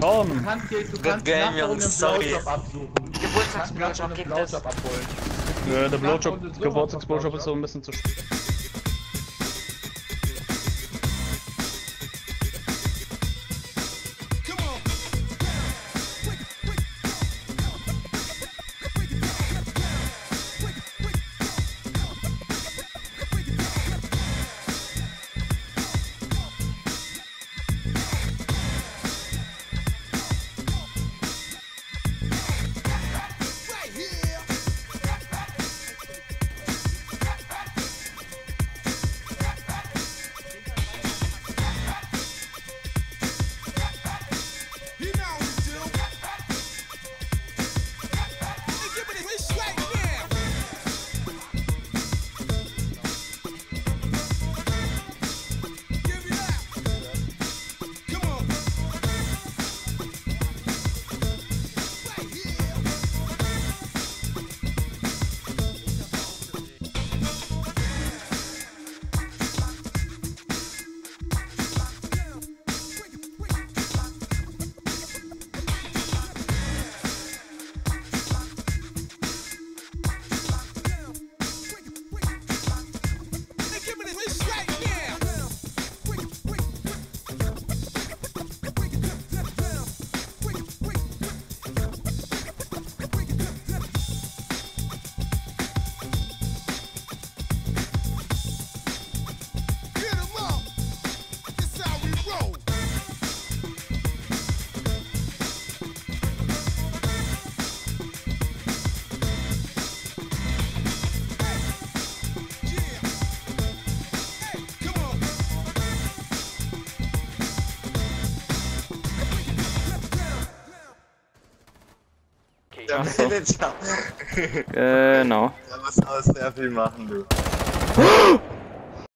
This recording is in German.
Komm! Du kannst, hier, du kannst Game, nach ohne Blowjob. Geburtstagsblowjob gibt es. Abholen. Ja, der Blowjob, Geburtstagsblowjob ist so ein bisschen zu spät. der so. Genau. Äh, genau. Da muss aus sehr viel machen, du.